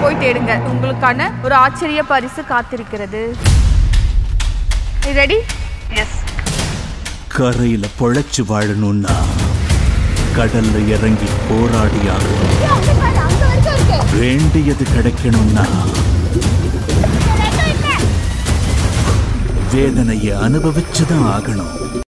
தேடுங்க. உங்களுக்கான ஒரு ஆச்சரிய பரிசு காத்திருக்கிறது. ரெடி எஸ் கரையில பொழைச்சு வாழணும்னா கடல்ல இறங்கி போராடி ஆகணும் வேண்டியது கிடைக்கணும்னா வேதனையை அனுபவிச்சுதான் ஆகணும்.